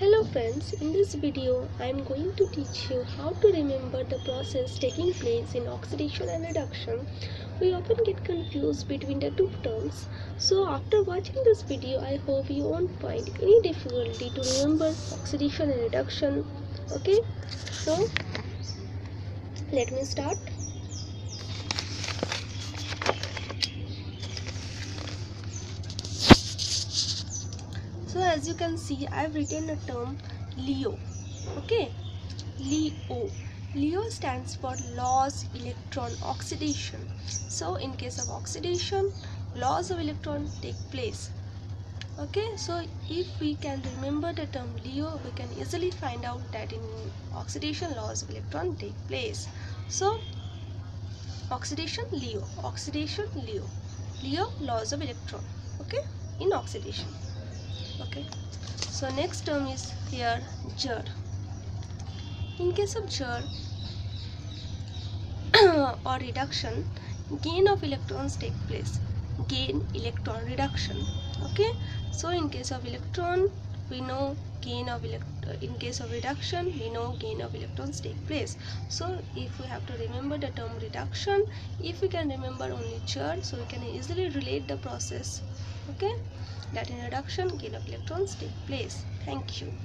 Hello friends, in this video I am going to teach you how to remember the process taking place in oxidation and reduction. We often get confused between the two terms. So after watching this video I hope you won't find any difficulty to remember oxidation and reduction. Okay, so let me start. So as you can see I've written a term LEO. Okay, LEO. LEO stands for loss electron oxidation. So in case of oxidation, loss of electron take place. Okay, so if we can remember the term LEO, we can easily find out that in oxidation loss of electron take place. So oxidation LEO, oxidation LEO, LEO loss of electron. Okay, in oxidation okay. So next term is here GER. In case of GER or reduction gain of electrons take place. Gain electron reduction. Okay. So in case of electron we know gain of elect uh, in case of reduction we know gain of electrons take place. So if we have to remember the term reduction if we can remember only charge so we can easily relate the process. Okay that in reduction gain of electrons take place. Thank you